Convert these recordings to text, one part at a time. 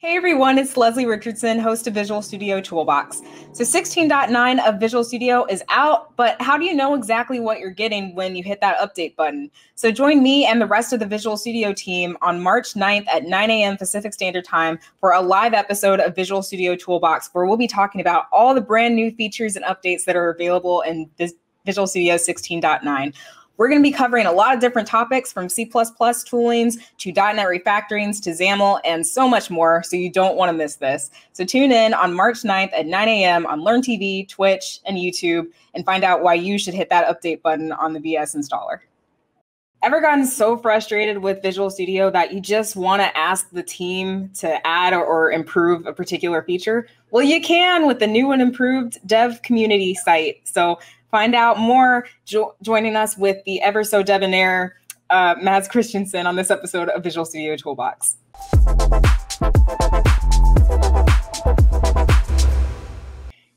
Hey everyone, it's Leslie Richardson, host of Visual Studio Toolbox. So 16.9 of Visual Studio is out, but how do you know exactly what you're getting when you hit that update button? So join me and the rest of the Visual Studio team on March 9th at 9 a.m. Pacific Standard Time for a live episode of Visual Studio Toolbox, where we'll be talking about all the brand new features and updates that are available in Visual Studio 16.9. We're going to be covering a lot of different topics from C++ toolings to .NET refactorings to XAML and so much more. So you don't want to miss this. So tune in on March 9th at 9 a.m. on Learn TV, Twitch, and YouTube and find out why you should hit that update button on the VS installer. Ever gotten so frustrated with Visual Studio that you just want to ask the team to add or, or improve a particular feature? Well, you can with the new and improved dev community site. So Find out more jo- joining us with the ever so debonair uh, Mads Kristensen on this episode of Visual Studio Toolbox.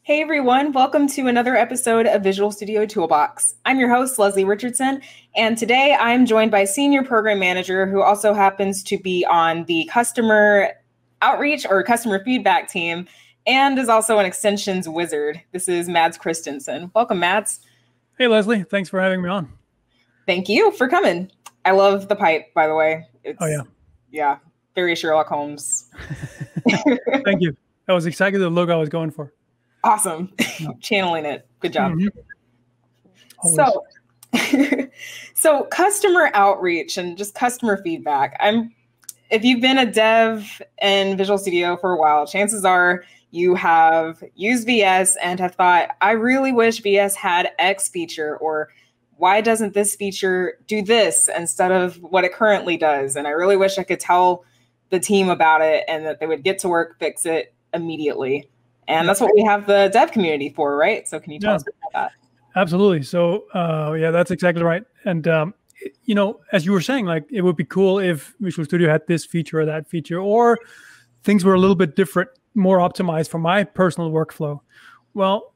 Hey everyone, welcome to another episode of Visual Studio Toolbox. I'm your host, Leslie Richardson, and today I'm joined by Senior Program Manager who also happens to be on the customer outreach or customer feedback team and is also an extensions wizard. This is Mads Kristensen. Welcome, Mads. Hey, Leslie. Thanks for having me on. Thank you for coming. I love the pipe, by the way. It's, oh, yeah. Yeah. Very Sherlock Holmes. Thank you. That was exactly the look I was going for. Awesome. Channeling it. Good job. Mm-hmm. So, so customer outreach and just customer feedback. I'm if you've been a dev in Visual Studio for a while, chances are you have used VS and have thought, I really wish VS had X feature, or why doesn't this feature do this instead of what it currently does? And I really wish I could tell the team about it and that they would get to work, fix it immediately. And that's what we have the dev community for, right? So can you tell yeah. us about that? Absolutely. So uh, yeah, that's exactly right. And um, you know, as you were saying, like it would be cool if Visual Studio had this feature or that feature, or things were a little bit different more optimized for my personal workflow, well,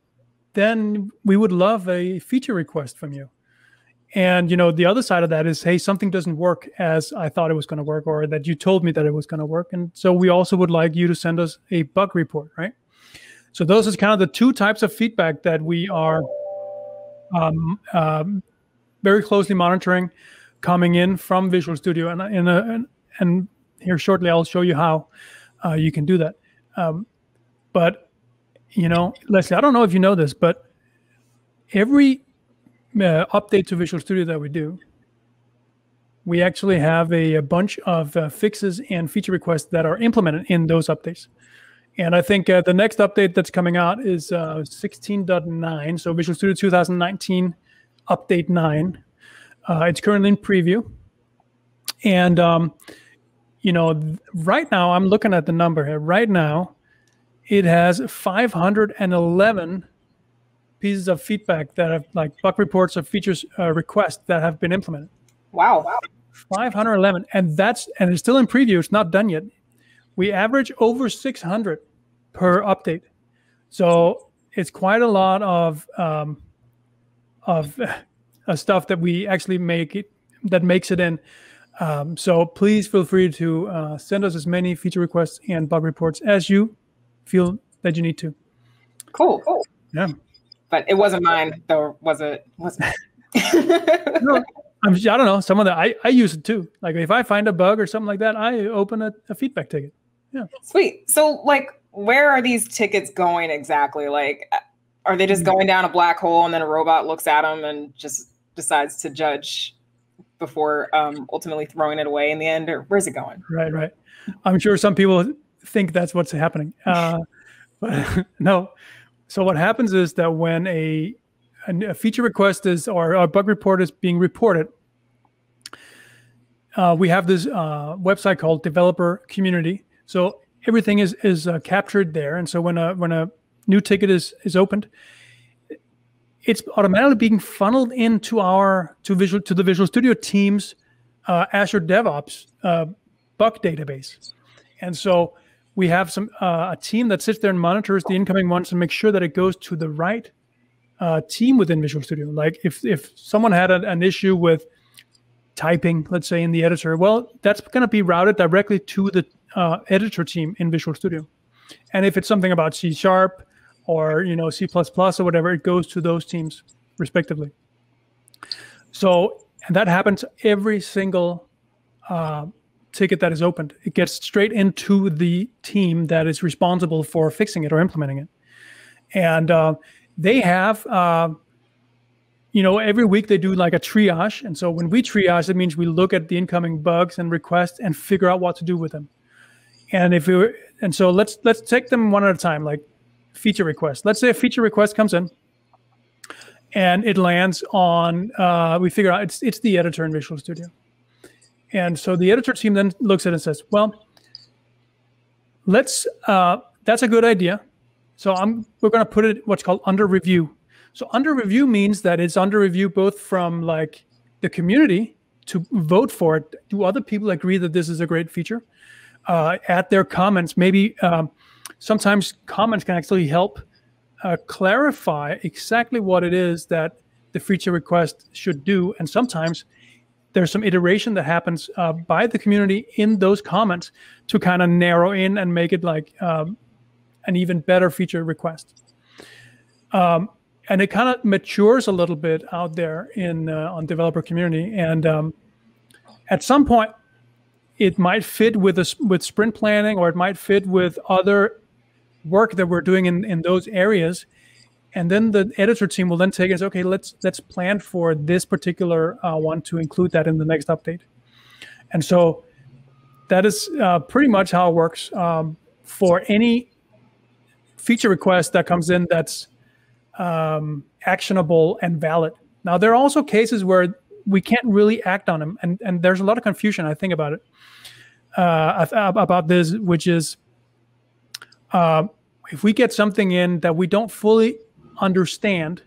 then we would love a feature request from you. And you know, the other side of that is, hey, something doesn't work as I thought it was going to work, or that you told me that it was going to work. And so we also would like you to send us a bug report, right? So those are kind of the two types of feedback that we are um, um, very closely monitoring coming in from Visual Studio. And, and, and, and here shortly, I'll show you how uh, you can do that. Um, but you know, Leslie, I don't know if you know this, but every uh, update to Visual Studio that we do, we actually have a, a bunch of uh, fixes and feature requests that are implemented in those updates. And I think uh, the next update that's coming out is uh, 16.9, so Visual Studio 2019 Update 9. Uh, it's currently in preview. And um, you know, right now I'm looking at the number here. Right now, it has 511 pieces of feedback that have like bug reports of features uh, requests that have been implemented. Wow. wow. 511 and that's and it's still in preview it's not done yet we average over 600 per update so it's quite a lot of um, of uh, stuff that we actually make it that makes it in um, so please feel free to uh, send us as many feature requests and bug reports as you feel that you need to. Cool, cool. Yeah. But it wasn't mine, though, was it? Was it? no, I'm, I don't know. Some of the I, I use it too. Like if I find a bug or something like that, I open a, a feedback ticket. Yeah. Sweet. So, like, where are these tickets going exactly? Like, are they just mm. going down a black hole and then a robot looks at them and just decides to judge before um, ultimately throwing it away in the end, or where's it going? Right, right. I'm sure some people think that's what's happening. Uh, but no. So what happens is that when a, a feature request is or a bug report is being reported, uh, we have this uh, website called Developer Community. So everything is is uh, captured there, and so when a when a new ticket is is opened, it's automatically being funneled into our to visual to the Visual Studio team's uh, Azure DevOps uh, bug database, and so we have some uh, a team that sits there and monitors the incoming ones and makes sure that it goes to the right uh, team within Visual Studio. Like if if someone had a, an issue with typing, let's say in the editor, well, that's going to be routed directly to the uh, editor team in Visual Studio. And if it's something about C sharp or you know C++ or whatever, it goes to those teams respectively. So and that happens every single uh, ticket that is opened. It gets straight into the team that is responsible for fixing it or implementing it. And uh, they have, uh, you know, every week they do like a triage. And so when we triage, it means we look at the incoming bugs and requests and figure out what to do with them. And if we and so let's let's take them one at a time, like feature request. Let's say a feature request comes in and it lands on uh, we figure out it's it's the editor in Visual Studio. And so the editor team then looks at it and says, well, let's, uh, that's a good idea. So I'm, we're going to put it what's called under review. So under review means that it's under review both from like the community to vote for it. Do other people agree that this is a great feature? Uh, add their comments. Maybe um, sometimes comments can actually help uh, clarify exactly what it is that the feature request should do. And sometimes there's some iteration that happens uh, by the community in those comments to kind of narrow in and make it like um, an even better feature request. Um, and it kind of matures a little bit out there in uh, on developer community. And um, at some point, it might fit with a, with sprint planning, or it might fit with other work that we're doing in, in those areas. And then the editor team will then take as okay let's let's plan for this particular uh, one to include that in the next update. And so that is uh, pretty much how it works um, for any feature request that comes in that's um, actionable and valid. Now there are also cases where we can't really act on them and, and there's a lot of confusion i think about it uh, about this which is uh, if we get something in that we don't fully understand,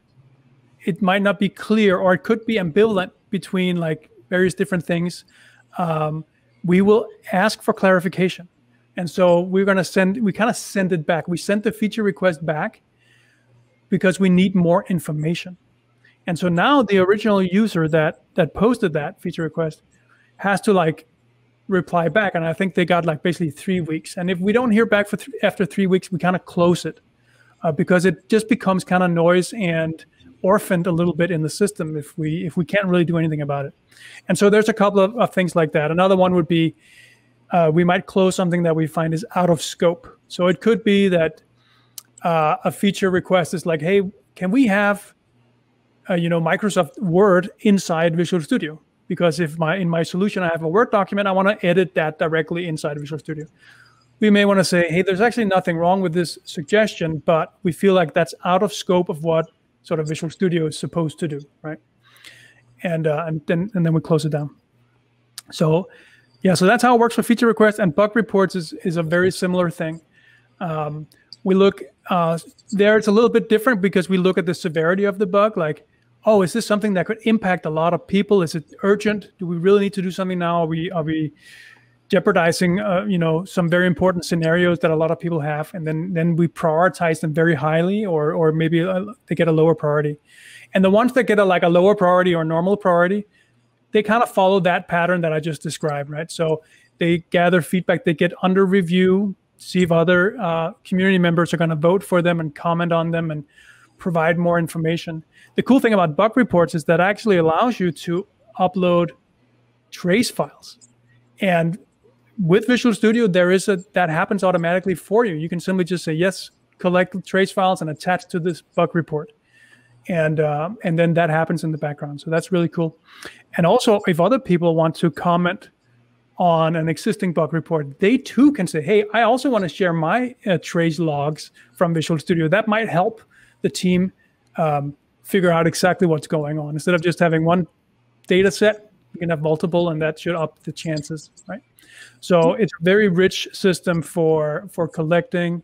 it might not be clear or it could be ambivalent between like various different things. Um, we will ask for clarification. And so we're going to send, we kind of send it back. We sent the feature request back because we need more information. And so now the original user that that posted that feature request has to like reply back. And I think they got like basically three weeks. And if we don't hear back for th- after three weeks, we kind of close it uh, because it just becomes kind of noise and orphaned a little bit in the system if we if we can't really do anything about it. And so there's a couple of, of things like that. Another one would be uh, we might close something that we find is out of scope. So it could be that uh, a feature request is like, hey, can we have uh, you know Microsoft Word inside Visual Studio? Because if my in my solution I have a Word document, I want to edit that directly inside Visual Studio we may want to say, hey, there's actually nothing wrong with this suggestion, but we feel like that's out of scope of what sort of Visual Studio is supposed to do, right? And uh, and then and then we close it down. So yeah, so that's how it works for feature requests and bug reports is is a very similar thing. Um, we look uh, there; it's a little bit different because we look at the severity of the bug, like. Oh, is this something that could impact a lot of people? Is it urgent? Do we really need to do something now? Are we are we jeopardizing uh, you know some very important scenarios that a lot of people have and then then we prioritize them very highly or or maybe uh, they get a lower priority and the ones that get a like a lower priority or normal priority they kind of follow that pattern that i just described right so they gather feedback they get under review see if other uh, community members are going to vote for them and comment on them and provide more information the cool thing about bug reports is that actually allows you to upload trace files and with Visual Studio, there is a that happens automatically for you. You can simply just say yes, collect trace files and attach to this bug report, and uh, and then that happens in the background. So that's really cool. And also, if other people want to comment on an existing bug report, they too can say, "Hey, I also want to share my uh, trace logs from Visual Studio." That might help the team um, figure out exactly what's going on instead of just having one data set. You can have multiple, and that should up the chances, right? So it's a very rich system for for collecting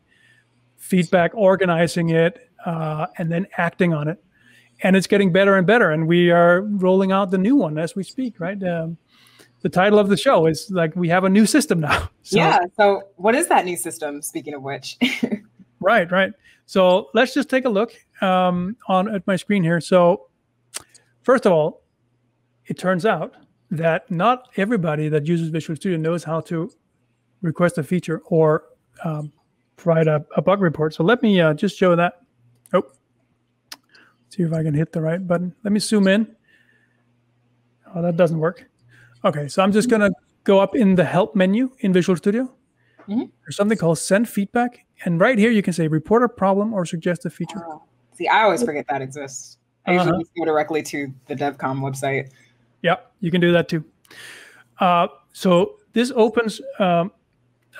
feedback, organizing it, uh, and then acting on it. And it's getting better and better. And we are rolling out the new one as we speak, right? Um, the title of the show is like we have a new system now. So, yeah. So what is that new system? Speaking of which. right. Right. So let's just take a look um, on at my screen here. So first of all, it turns out that not everybody that uses Visual Studio knows how to request a feature or um, provide a, a, bug report. So let me uh, just show that. Oh, see if I can hit the right button. Let me zoom in. Oh, that doesn't work. Okay, so I'm just gonna go up in the help menu in Visual Studio. Mm-hmm. There's something called send feedback. And right here, you can say report a problem or suggest a feature. Oh. See, I always forget that exists. I usually uh-huh. go directly to the DevCom website. Yeah, you can do that too. Uh, so this opens um,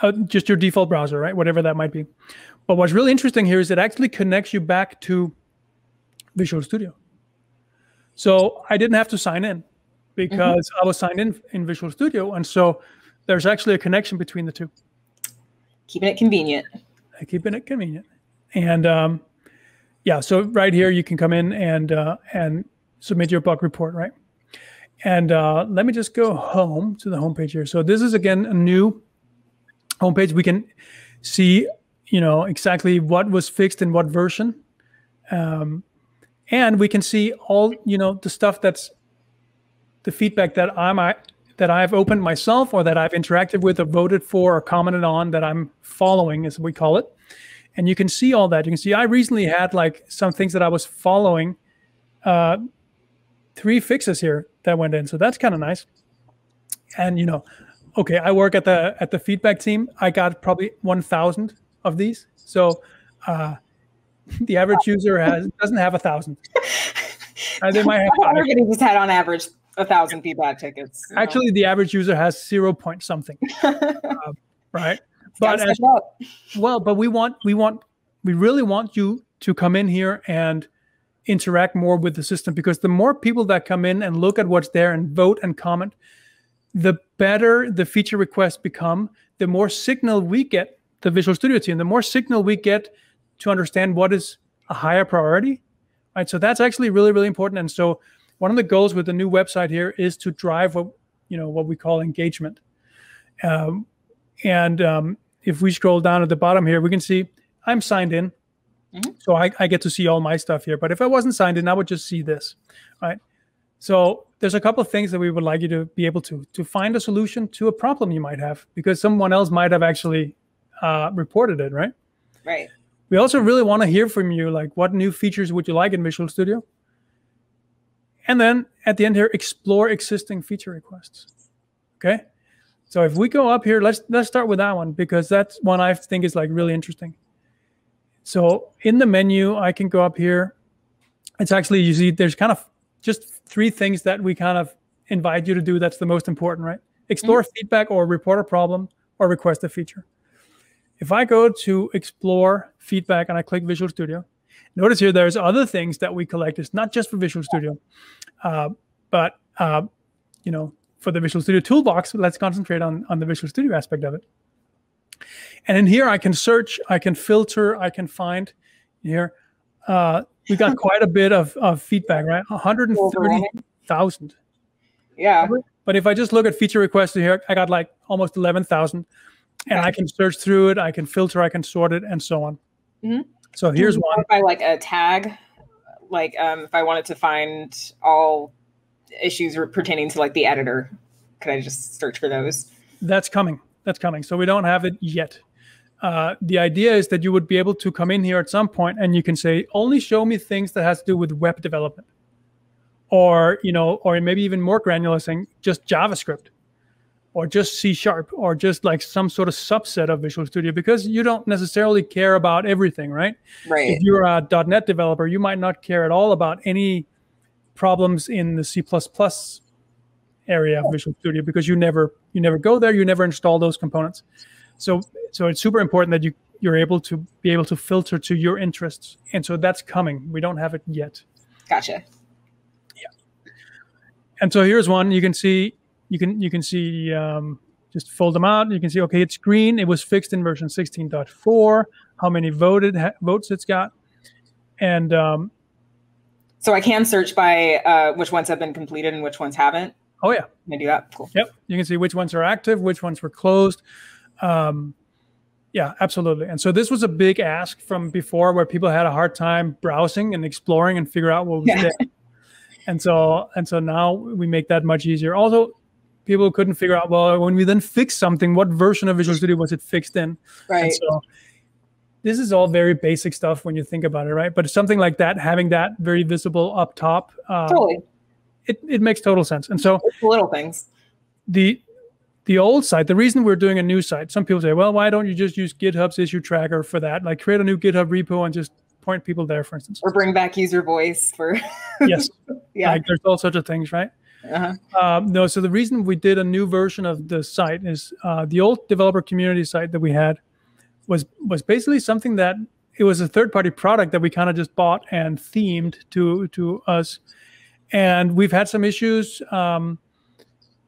uh, just your default browser, right? Whatever that might be. But what's really interesting here is it actually connects you back to Visual Studio. So I didn't have to sign in because mm-hmm. I was signed in in Visual Studio, and so there's actually a connection between the two. Keeping it convenient. Keeping it convenient, and um, yeah. So right here, you can come in and uh, and submit your bug report, right? And uh, let me just go home to the homepage here. So this is again a new homepage. We can see, you know, exactly what was fixed in what version, um, and we can see all, you know, the stuff that's the feedback that I'm that I've opened myself or that I've interacted with or voted for or commented on that I'm following, as we call it. And you can see all that. You can see I recently had like some things that I was following, uh, three fixes here that went in. So that's kind of nice. And you know, okay, I work at the at the feedback team. I got probably 1,000 of these. So uh, the average user has doesn't have a thousand. Uh, they might have. Everybody just had on average a thousand feedback tickets. Actually, know. the average user has zero point something, uh, right? But as, well, but we want we want we really want you to come in here and interact more with the system because the more people that come in and look at what's there and vote and comment, the better the feature requests become. The more signal we get, the Visual Studio team, the more signal we get to understand what is a higher priority, right? So that's actually really really important. And so one of the goals with the new website here is to drive what you know what we call engagement. Um, and um, if we scroll down at the bottom here, we can see I'm signed in, mm-hmm. so I, I, get to see all my stuff here. But if I wasn't signed in, I would just see this, right? So there's a couple of things that we would like you to be able to to find a solution to a problem you might have because someone else might have actually uh, reported it, right? Right. We also really want to hear from you, like what new features would you like in Visual Studio? And then at the end here, explore existing feature requests. Okay. So if we go up here, let's let's start with that one because that's one I think is like really interesting. So in the menu, I can go up here. It's actually you see there's kind of just three things that we kind of invite you to do. That's the most important, right? Explore mm-hmm. feedback or report a problem or request a feature. If I go to explore feedback and I click Visual Studio, Notice here there's other things that we collect. It's not just for Visual Studio, uh, but uh, you know, for the Visual Studio toolbox, let's concentrate on on the Visual Studio aspect of it. And in here, I can search, I can filter, I can find. Here, uh, we got quite a bit of, of feedback, right? 130,000. Yeah. But if I just look at feature requests here, I got like almost 11,000. And I can search through it, I can filter, I can sort it, and so on. Mm-hmm. So here's one. By like a tag, like um, if I wanted to find all issues pertaining to like the editor, could I just search for those? That's coming. That's coming. So we don't have it yet. Uh, the idea is that you would be able to come in here at some point and you can say, only show me things that has to do with web development, or you know, or maybe even more granular, saying just JavaScript or just C sharp or just like some sort of subset of Visual Studio because you don't necessarily care about everything, right? Right. If you're a .NET developer, you might not care at all about any problems in the C++ area of Visual Studio because you never you never go there, you never install those components. So so it's super important that you you're able to be able to filter to your interests. And so that's coming. We don't have it yet. Gotcha. Yeah. And so here's one you can see you can you can see um, just fold them out. You can see okay, it's green. It was fixed in version 16.4. How many voted ha- votes it's got, and um, so I can search by uh, which ones have been completed and which ones haven't. Oh yeah, can I do that? Cool. Yep, you can see which ones are active, which ones were closed. Um, yeah, absolutely. And so this was a big ask from before, where people had a hard time browsing and exploring and figure out what was yeah. there. And so and so now we make that much easier. Also, people couldn't figure out well when we then fix something what version of visual studio was it fixed in? Right. and so this is all very basic stuff when you think about it right? But something like that having that very visible up top um, totally. it, it makes total sense. And so it's little things. the the old site the reason we're doing a new site some people say well why don't you just use github's issue tracker for that? Like create a new github repo and just point people there for instance. Or bring back UserVoice for yes. Yeah. Like there's all sorts of things right uh-huh. um, no, so the reason we did a new version of the site is uh, the old developer community site that we had was was basically something that it was a third party product that we kind of just bought and themed to to us, and we've had some issues. Um,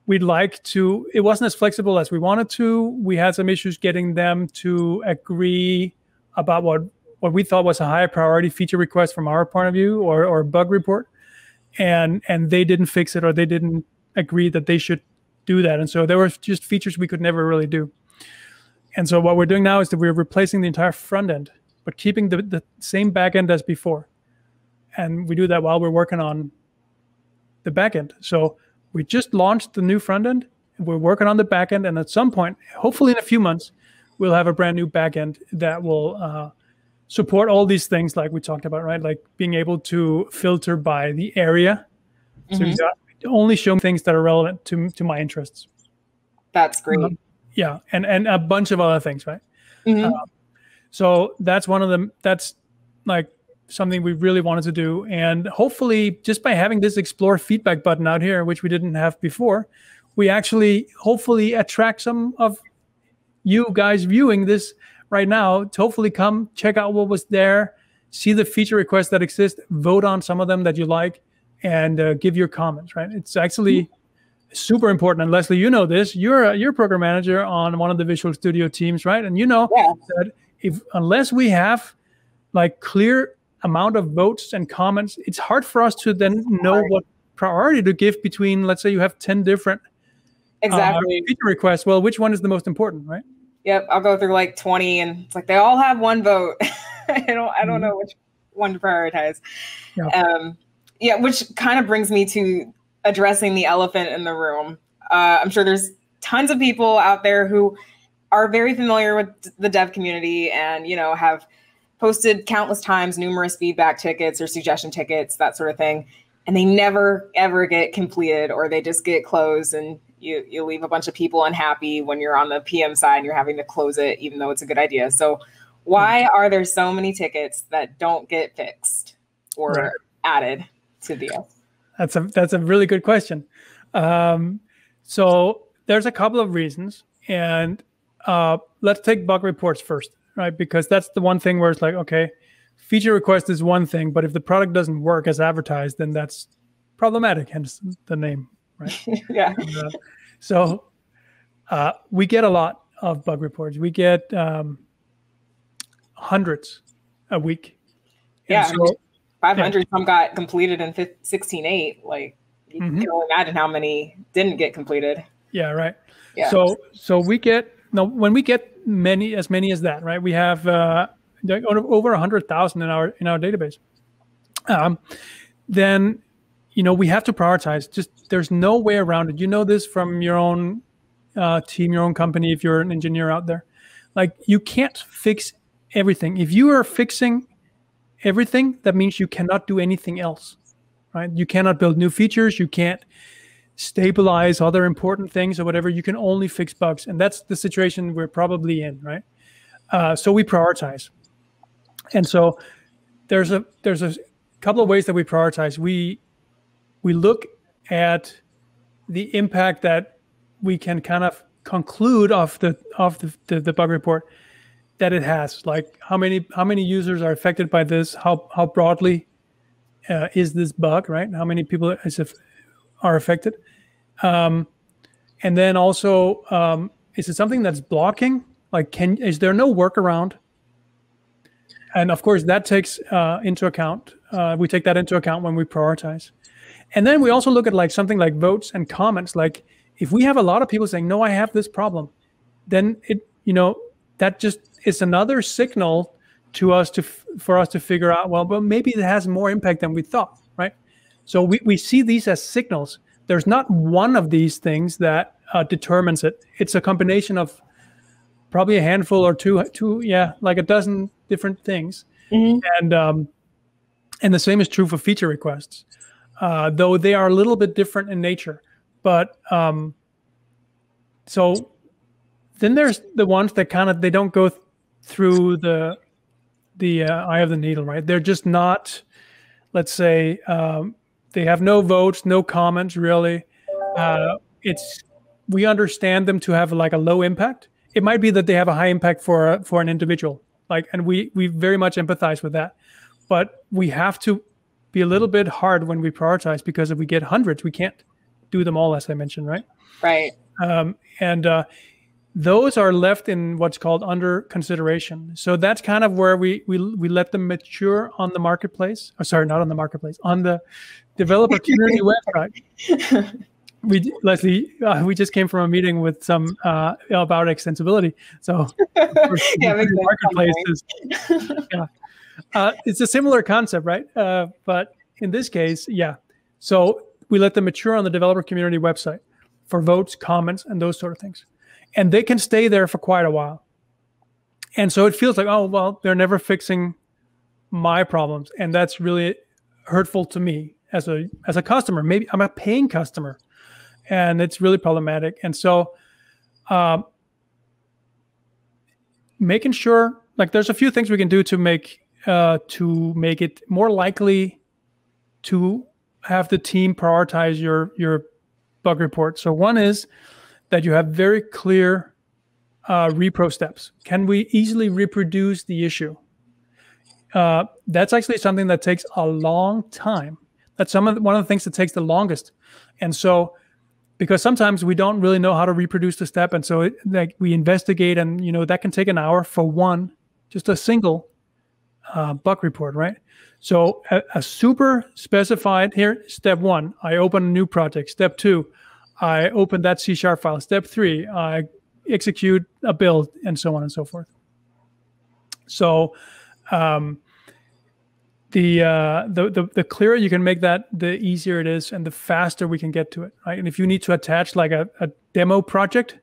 we'd like to. It wasn't as flexible as we wanted to. We had some issues getting them to agree about what what we thought was a high priority feature request from our point of view or or bug report and and they didn't fix it or they didn't agree that they should do that. And so there were just features we could never really do. And so what we're doing now is that we're replacing the entire front end but keeping the, the same back end as before. And we do that while we're working on the back end. So we just launched the new front end. We're working on the back end. And at some point hopefully in a few months we'll have a brand new back end that will uh, support all these things like we talked about, right? Like being able to filter by the area. So Mhm. you got- only show things that are relevant to to my interests. that's great Um, Yeah, and and a bunch of other things, right? Mhm. So that's one of them. That's like something we really wanted to do, and hopefully, just by having this explore feedback button out here, which we didn't have before, we actually hopefully attract some of you guys viewing this right now to hopefully come check out what was there, see the feature requests that exist, vote on some of them that you like, and uh, give your comments. Right? It's actually super important. And Leslie, you know this. You're a, you're a program manager on one of the Visual Studio teams, right? And you know yeah that if unless we have like clear amount of votes and comments, it's hard for us to then know what priority to give between. Let's say you have ten different uh, exactly feature requests. Well, which one is the most important, right? Yep, I'll go through like 20 and it's like they all have one vote. I don't I don't Mhm. know which one to prioritize. Yeah. Um yeah, which kind of brings me to addressing the elephant in the room. Uh, I'm sure there's tons of people out there who are very familiar with the dev community and you know have posted countless times numerous feedback tickets or suggestion tickets that sort of thing and they never ever get completed or they just get closed and you you leave a bunch of people unhappy when you're on the PM side and you're having to close it even though it's a good idea. So why are there so many tickets that don't get fixed or Right. added to the That's a that's a really good question. Um, so there's a couple of reasons, and uh, let's take bug reports first, right? Because that's the one thing where it's like, okay, feature request is one thing, but if the product doesn't work as advertised, then that's problematic. Hence the name, right? yeah. And, uh, so uh, we get a lot of bug reports. We get um, hundreds a week. Yeah. so- 500 some got completed in 16.8 like you Mhm. can only imagine how many didn't get completed. Yeah, right. Yeah. So so we get now when we get many as many as that, right? We have uh, over a hundred thousand in our in our database. Um, then you know we have to prioritize. Just there's no way around it. You know this from your own uh, team, your own company. If you're an engineer out there, like you can't fix everything. If you are fixing everything, that means you cannot do anything else, right? You cannot build new features. You can't stabilize other important things or whatever. You can only fix bugs, and that's the situation we're probably in, right? Uh, so we prioritize, and so there's a there's a couple of ways that we prioritize. We we look at the impact that we can kind of conclude of the of the, the, the bug report that it has. Like how many how many users are affected by this? How how broadly uh, is this bug right? How many people if, are affected? Um, and then also um, is it something that's blocking? Like can is there no workaround? And of course that takes uh, into account uh, we take that into account when we prioritize and then we also look at like something like votes and comments. Like if we have a lot of people saying no i have this problem then it you know that just is another signal to us to for us to figure out well but maybe it has more impact than we thought right? So we, we see these as signals. There's not one of these things that uh, determines it. It's a combination of probably a handful or two, two, yeah, like a dozen different things, mm-hmm. and um, and the same is true for feature requests, uh, though they are a little bit different in nature. But um, so then there's the ones that kind of they don't go th- through the the uh, eye of the needle, right? They're just not, let's say, um, they have no votes, no comments really. Uh, it's we understand them to have like a low impact. It might be that they have a high impact for for an individual, like, and we we very much empathize with that. But we have to be a little bit hard when we prioritize because if we get hundreds, we can't do them all, as I mentioned, right? Right. Um, and uh, those are left in what's called under consideration. So that's kind of where we we we let them mature on the marketplace. Oh, sorry, not on the marketplace, on the developer community website. We Leslie, uh, we just came from a meeting with some uh, about extensibility. So yeah, marketplaces, yeah, uh, it's a similar concept, right? Uh, but in this case, yeah. So we let them mature on the developer community website for votes, comments, and those sort of things and they can stay there for quite a while. And so it feels like, oh, well, they're never fixing my problems. And that's really hurtful to me as a as a customer. Maybe I'm a paying customer and it's really problematic. And so um, making sure like there's a few things we can do to make uh, to make it more likely to have the team prioritize your your bug report. So one is that you have very clear uh, repro steps. Can we easily reproduce the issue? Uh, that's actually something that takes a long time. That's some of the, one of the things that takes the longest. And so, because sometimes we don't really know how to reproduce the step, and so it, like we investigate, and you know that can take an hour for one, just a single uh, bug report, right? So a, a super specified here. Step one, I open a new project. Step two, I open that C sharp file. Step three, I execute a build, and so on and so forth. So, um, the, uh, the the the clearer you can make that, the easier it is, and the faster we can get to it. Right? And if you need to attach like a, a demo project,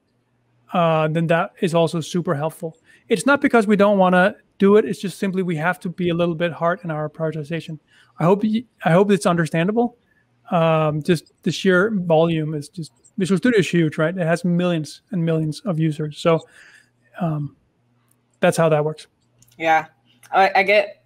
uh, then that is also super helpful. It's not because we don't want to do it; it's just simply we have to be a little bit hard in our prioritization. I hope I hope it's understandable um, just the sheer volume is just Visual Studio is huge, right? It has millions and millions of users. So um, that's how that works. Yeah, I, I, get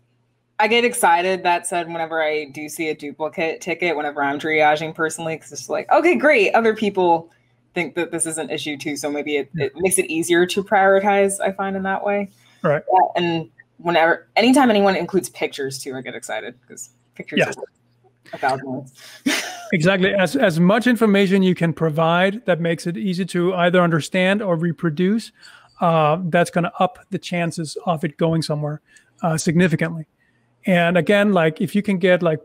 I get excited. That said, whenever I do see a duplicate ticket, whenever I'm triaging personally, because it's like, okay, great, other people think that this is an issue too, so maybe it, it makes it easier to prioritize. I find in that way. Right. Yeah, and whenever, anytime anyone includes pictures too, I get excited because pictures. Yeah. Are a thousand words. exactly. As as much information you can provide that makes it easy to either understand or reproduce, uh, that's going to up the chances of it going somewhere uh, significantly. And again, like if you can get like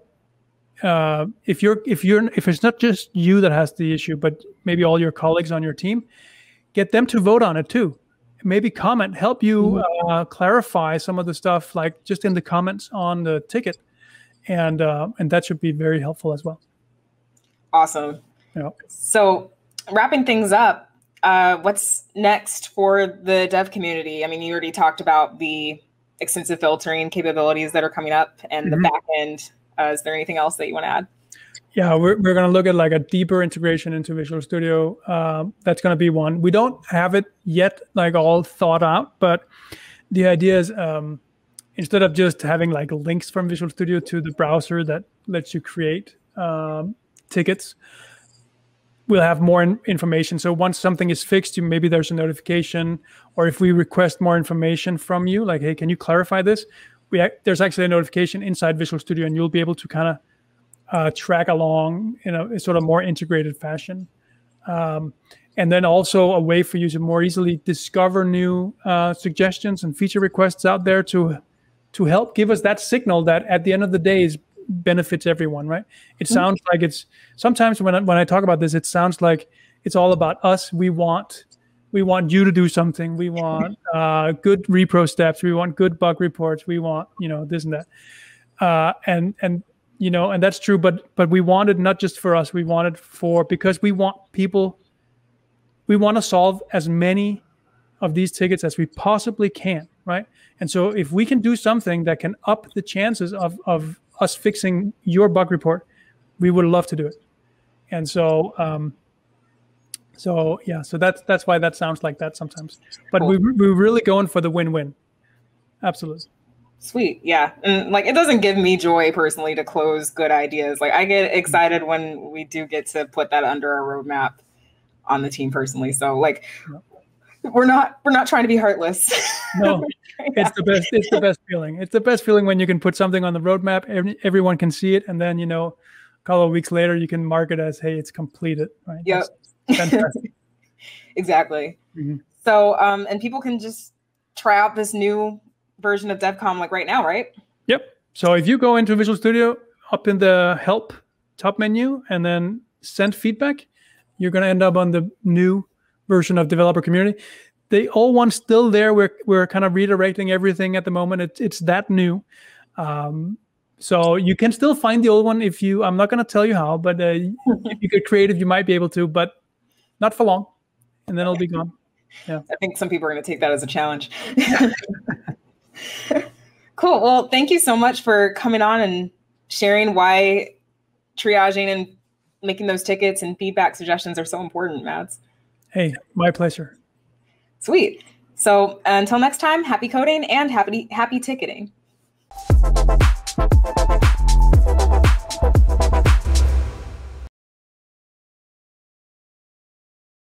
uh, if you're if you're if it's not just you that has the issue, but maybe all your colleagues on your team, get them to vote on it too. Maybe comment, help you mm-hmm. uh, clarify some of the stuff, like just in the comments on the ticket and uh, and that should be very helpful as well. Awesome. Yeah. So wrapping things up, uh, what's next for the dev community? I mean, you already talked about the extensive filtering capabilities that are coming up and mm-hmm. the back end. Uh, is there anything else that you want to add? Yeah, we're, we're going to look at like a deeper integration into Visual Studio. Uh, that's going to be one. We don't have it yet, like all thought out, but the idea is um, instead of just having like links from Visual Studio to the browser that lets you create um, tickets, we'll have more in- information. So once something is fixed, you, maybe there's a notification, or if we request more information from you, like, hey, can you clarify this? We there's actually a notification inside Visual Studio, and you'll be able to kind of uh, track along in a, sort of more integrated fashion. Um, and then also a way for you to more easily discover new uh, suggestions and feature requests out there to to help give us that signal that at the end of the day is benefits everyone right? It mm-hmm. sounds like it's sometimes when I, when I talk about this it sounds like it's all about us. We want we want you to do something. We want uh, good repro steps. We want good bug reports. We want you know this and that. Uh, and and you know, and that's true. But but we wanted not just for us, we wanted for because we want people. We want to solve as many of these tickets as we possibly can, right? And so if we can do something that can up the chances of of us fixing your bug report, we would love to do it. And so um, so yeah, so that's that's why that sounds like that sometimes. But cool. we we're really going for the win-win. Absolutely. Sweet. Yeah. And like it doesn't give me joy personally to close good ideas. Like I get excited when we do get to put that under our roadmap on the team personally. So like we're not we're not trying to be heartless. No. it's the best it's the best feeling. It's the best feeling when you can put something on the roadmap, everyone can see it and then you know a couple of weeks later you can mark it as hey, it's completed, right? Yep. exactly. Mm-hmm. So um and people can just try out this new version of DevCom like right now, right? Yep. So if you go into Visual Studio up in the help top menu and then send feedback, you're going to end up on the new version of developer community. The old one's still there. We're, we're kind of redirecting everything at the moment. It's, it's that new. Um, so you can still find the old one if you, I'm not going to tell you how, but uh, if you get creative, you might be able to, but not for long. And then it'll be gone. Yeah. I think some people are going to take that as a challenge. cool. Well, thank you so much for coming on and sharing why triaging and making those tickets and feedback suggestions are so important, Mads. Hey, my pleasure. Sweet. So until next time, happy coding and happy happy ticketing.